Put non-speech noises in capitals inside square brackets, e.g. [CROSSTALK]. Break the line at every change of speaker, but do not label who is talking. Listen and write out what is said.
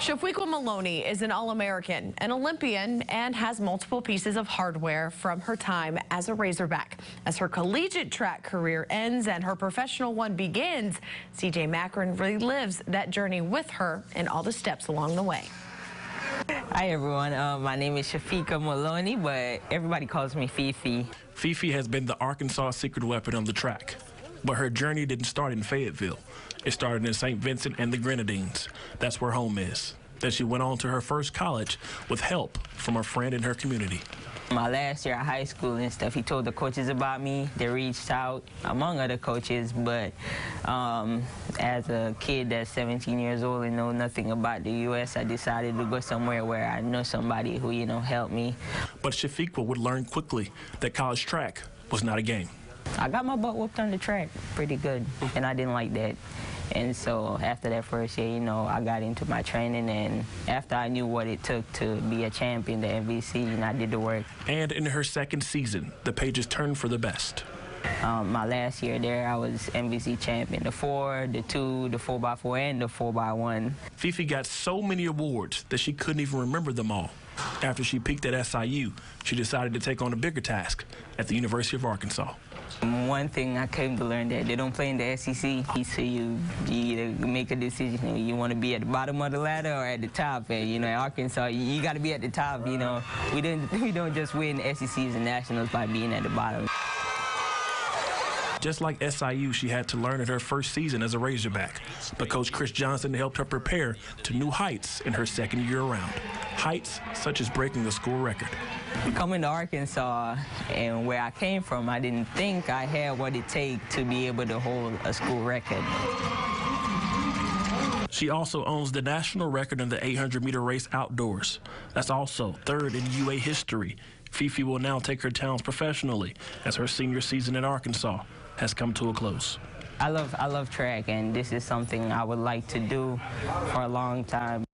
Shafiqua Maloney is an All-American, an Olympian, and has multiple pieces of hardware from her time as a Razorback. As her collegiate track career ends and her professional one begins, CJ Makrin relives that journey with her and all the steps along the way.
Hi everyone, uh, my name is Shafiqua Maloney, but everybody calls me Fifi.
Fifi has been the Arkansas secret weapon on the track. But her journey didn't start in Fayetteville. It started in St. Vincent and the Grenadines. That's where home is. Then she went on to her first college with help from a friend in her community.
My last year at high school and stuff, he told the coaches about me. They reached out, among other coaches, but um, as a kid that's 17 years old and know nothing about the U.S., I decided to go somewhere where I know somebody who, you know, helped me.
But Shafiqua would learn quickly that college track was not a game.
I got my butt whooped on the track pretty good, and I didn't like that. And so after that first year, you know, I got into my training, and after I knew what it took to be a champion, the MVC, and I did the work.
And in her second season, the pages turned for the best.
Um, my last year there, I was MVC champion, the four, the two, the four by four, and the four by one.
Fifi got so many awards that she couldn't even remember them all. After she peaked at SIU, she decided to take on a bigger task at the University of Arkansas.
One thing I came to learn that they don't play in the SEC. So you, you either make a decision. You want to be at the bottom of the ladder or at the top. And you know, Arkansas, you, you got to be at the top. You know, we didn't [LAUGHS] we don't just win SECs and nationals by being at the bottom.
Just like SIU, she had to learn in her first season as a Razorback. But Coach Chris Johnson helped her prepare to new heights in her second year around. Heights such as breaking the school record.
Coming to Arkansas and where I came from, I didn't think I had what it takes to be able to hold a school record.
She also owns the national record in the 800 meter race outdoors. That's also third in UA history. Fifi will now take her talents professionally as her senior season in Arkansas has come to a close.
I love I love track and this is something I would like to do for a long time.